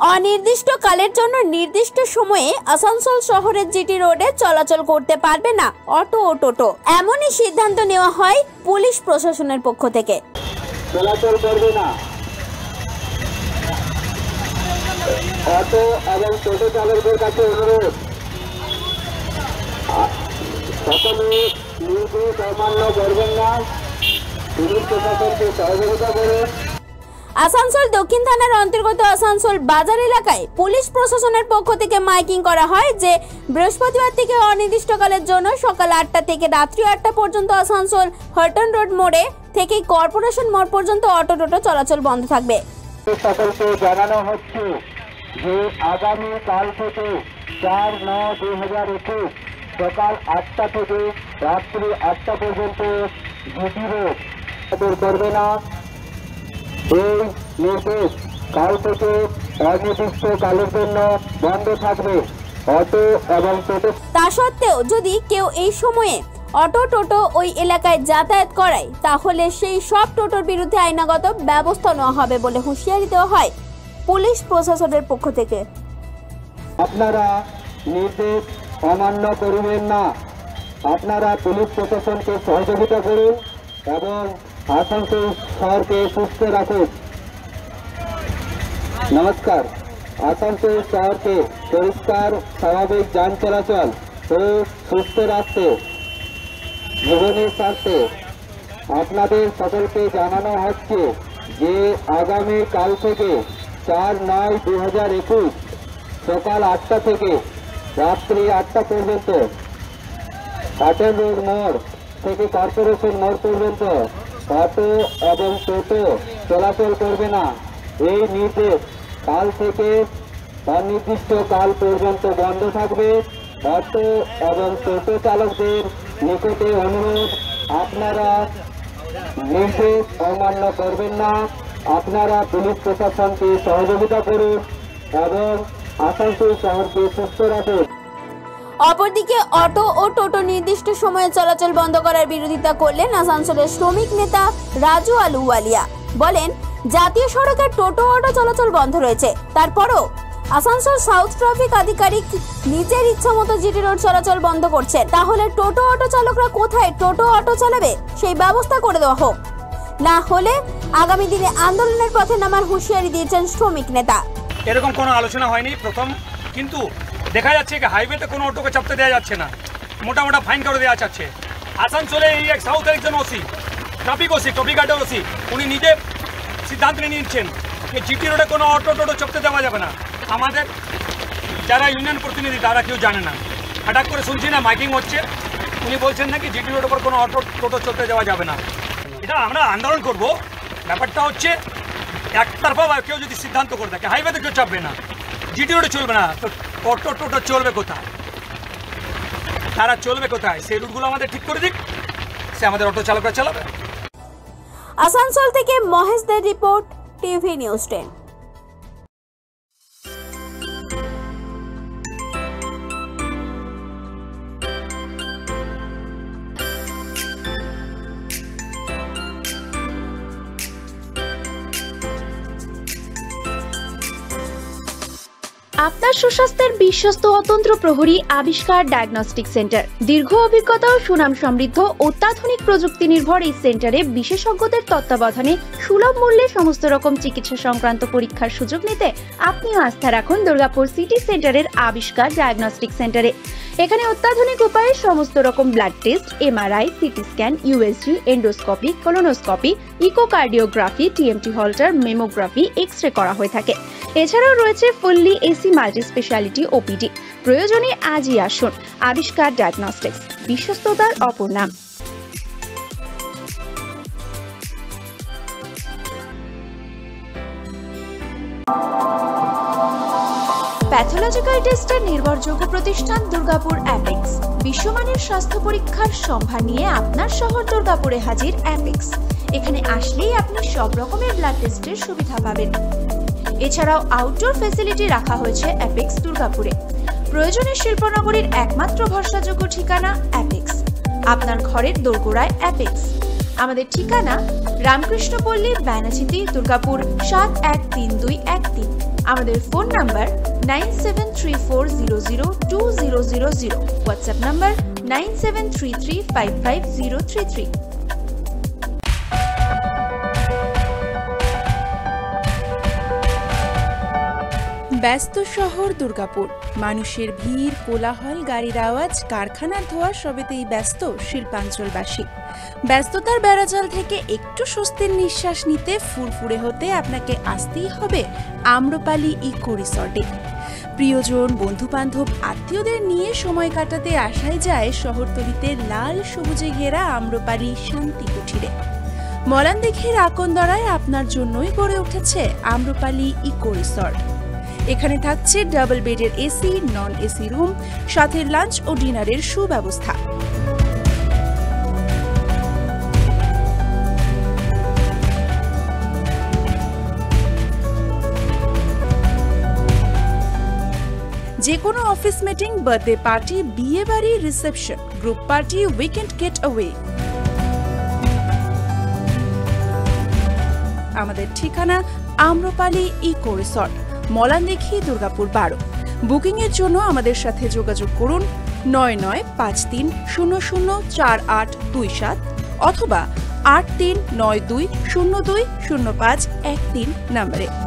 অনির্দিষ্ট কালের জন্য নির্দিষ্ট সময়ে আসানসোল শহরের জিটি রোডে চলাচল করতে পারবে না অটো ও টোটো। এমনই সিদ্ধান্ত নেওয়া হয় পুলিশ প্রশাসনের পক্ষ থেকে। চলাচল করবে না। অটো এবং টোটো চালকদের কাছে অনুরোধ। সকলে অমান্য করবেন না। পুলিশ প্রশাসনকে সহযোগিতা করে আসানসোল দক্ষিণ থানার অন্তর্গত আসানসোল বাজার এলাকায় পুলিশ প্রশাসনের পক্ষ থেকে মাইকিং করা হয় যে বৃহস্পতিবার থেকে অনির্দিষ্টকালের জন্য সকাল আটটা থেকে রাত্রি আটটা পর্যন্ত আসানসোল হটন রোড মোড়ে থেকে কর্পোরেশন মোড় পর্যন্ত অটো টোটো চলাচল বন্ধ থাকবে। সকলকে জানানো হচ্ছে যে আগামী থেকে চার নয় দুই হাজার একুশ সকাল আটটা থেকে রাত্রি আটটা পর্যন্ত জিটি রোড। করবে না। এই নির্দেশ কাল থেকে অনির্দিষ্ট কালের জন্য বন্ধ থাকবে অটো এবং টোটো। তা সত্ত্বেও যদি কেউ এই সময়ে অটো টোটো ওই এলাকায় যাতায়াত করায় তাহলে সেই সব টোটোর বিরুদ্ধে আইনাগত ব্যবস্থা নেওয়া হবে বলে হুঁশিয়ারি দেওয়া হয় পুলিশ প্রশাসনের পক্ষ থেকে। আপনারা নির্দেশ অমান্য করিবেন না। আপনারা পুলিশ প্রশাসনকে সহযোগিতা করুন এবং আসানসোল শহরকে সুস্থ রাখুন। নমস্কার। আসানসোল শহরকে পরিষ্কার, স্বাভাবিক যান চলাচল ও সুস্থ রাখতে জীবনের স্বার্থে আপনাদের সকলকে জানানো হচ্ছে যে আগামী কাল থেকে চার নয় দু হাজার একুশ সকাল আটটা থেকে রাত্রি আটটা পর্যন্ত। কাটন রোড মোড় থেকে কর্পোরেশন মোড় পর্যন্ত অটো এবং টোটো চলাচল করবে না। এই নির্দেশ কাল থেকে অনির্দিষ্ট কাল পর্যন্ত বন্ধ থাকবে। অটো এবং টোটো চালকদের নিকটে অনুরোধ, আপনারা নির্দেশ অমান্য করবেন না। আপনারা পুলিশ প্রশাসনকে সহযোগিতা করুন এবং আসানসোল শহরকে সুস্থ রাখুন। অপরদিকে অটো ও টোটো নির্দিষ্ট সময়ে চলাচল বন্ধ করার বিরোধিতা করলেন আসানসোলের শ্রমিক নেতা রাজু আলুওয়ালিয়া বলেন, জাতীয় সড়কের টোটো অটো চলাচল বন্ধ রয়েছে। তারপরও আসানসোল সাউথ ট্রাফিক আধিকারিক নিজের ইচ্ছা মতো জিটি রোড চলাচল বন্ধ করছে। তাহলে টোটো অটো চালকরা কোথায় টোটো অটো চালাবে? সেই ব্যবস্থা করে দেওয়া হোক। না হলে আগামী দিনে আন্দোলনের পথে নামার হুঁশিয়ারি দিয়েছেন শ্রমিক নেতা। এরকম কোনো আলোচনা হয়নি প্রথম, কিন্তু দেখা যাচ্ছে কি হাইওয়েতে কোনো অটোকে চাপতে দেওয়া যাচ্ছে না। মোটা মোটা ফাইন করে দেওয়া যাচ্ছে। আসানসোলে এই এক সাউথের একজন ওসি ট্রাফিক ওসি গার্ডের ওসি, উনি নিজে সিদ্ধান্ত নিয়ে নিচ্ছেন যে জিটি রোডে কোনো অটো টোটো চাপতে দেওয়া যাবে না। আমাদের যারা ইউনিয়ন প্রতিনিধি, তারা কেউ জানে না। হঠাৎ করে শুনছি না মাইকিং হচ্ছে। উনি বলছেন নাকি জিটি রোডের উপর কোনো অটো টোটো চলতে দেওয়া যাবে না। এটা আমরা আন্দোলন করব। ব্যাপারটা হচ্ছে একতরফা কেউ যদি সিদ্ধান্ত করে থাকে হাইওয়েতে কেউ চাপবে না। জিটি রোডে চলবে না। তো অটো টোটো চলবে কোথায়? তারা চলবে কোথায়? সেই রুটগুলো আমাদের ঠিক করে দিক। সে আমাদের অটো চালকরা চালাবে। আসানসোল থেকে মহেশদের রিপোর্ট, টিভি নিউজ টেন। আপনার সুস্বাস্থ্যের বিশ্বস্ত অতন্ত্র প্রহরী আবিষ্কার ডায়াগনস্টিক সেন্টার। দীর্ঘ অভিজ্ঞতা ও সুনাম সমৃদ্ধ অত্যাধুনিক প্রযুক্তি নির্ভর এই সেন্টারে বিশেষজ্ঞদের তত্ত্বাবধানে সুলভ মূল্যে সমস্ত রকম চিকিৎসা সংক্রান্ত পরীক্ষার সুযোগ নিতে আপনিও আস্থা রাখুন দুর্গাপুর সিটি সেন্টারের আবিষ্কার ডায়াগনস্টিক সেন্টারে। এখানে অত্যাধুনিক উপায়ে সমস্ত রকম blood test, MRI, CT scan, USG, endoscopy, colonoscopy echocardiography, TMT Holter, mammography X ray করা হয়ে থাকে। এছাড়াও রয়েছে fully AC multi speciality OPD. প্রয়োজনে আজই আসুন। আবিষ্কার ডায়াগনস্টিক্স। বিশ্বস্ততার অপর নাম। প্যাথোলজিক্যাল টেস্টের নির্ভরযোগ্য প্রতিষ্ঠান দুর্গাপুর অ্যাপেক্স। বিশ্বমানের স্বাস্থ্য পরীক্ষার সম্ভার নিয়ে আপনার শহর দুর্গাপুরে হাজির অ্যাপেক্স। এখানে আসলেই আপনি সব রকমের ব্লাড টেস্টের সুবিধা পাবেন। এছাড়াও আউটডোর ফ্যাসিলিটি রাখা হয়েছে অ্যাপেক্স দুর্গাপুরে। প্রয়োজনে শিল্পনগরীর একমাত্র ভরসাযোগ্য ঠিকানা অ্যাপেক্স আপনার ঘরের দোরগোড়ায় অ্যাপেক্স আমাদের ঠিকানা রামকৃষ্ণপল্লী ব্যানাচিতি দুর্গাপুর সাত এক তিন দুই এক তিন। আমাদের phone number nine seven three four zero zero two zero zero zero WhatsApp number nine seven three three five five zero three three ব্যস্ত শহর দুর্গাপুর। মানুষের ভিড়, কোলাহল, গাড়ির আওয়াজ, কারখানার ধোয়া সবেতেই ব্যস্ত শিল্পাঞ্চলবাসী। ব্যস্ততার বেড়াজাল থেকে একটু স্বস্তির নিঃশ্বাস নিতে ফুরফুরে হতে আপনাকে আসতেই হবে আম্রপালি ইকো রিসর্টে। প্রিয়জন, বন্ধুবান্ধব, আত্মীয়দের নিয়ে সময় কাটাতে আসাই যায় শহরতলিতে লাল সবুজে ঘেরা আম্রপালি শান্তি কুঠিরে। মলান মলানদিঘির আকন্দরায় আপনার জন্যই গড়ে উঠেছে আম্রপালি ইকো রিসর্ট। এখানে থাকছে ডাবল বেডের এসি, নন এসি রুম, সাথে লাঞ্চ ও ডিনারের সুব্যবস্থা। যে কোনো অফিস মিটিং, বার্থডে পার্টি, বিয়ে বাড়ি, reception, group party, weekend getaway. আমাদের ঠিকানা আম্রপালি ইকো রিসর্ট। মলানদিঘি দুর্গাপুর বারো। বুকিংয়ের জন্য আমাদের সাথে যোগাযোগ করুন নয় নয় পাঁচ তিন শূন্য শূন্য চার আট দুই সাত অথবা আট তিন নয় দুই শূন্য দুই শূন্য পাঁচ এক তিন নম্বরে।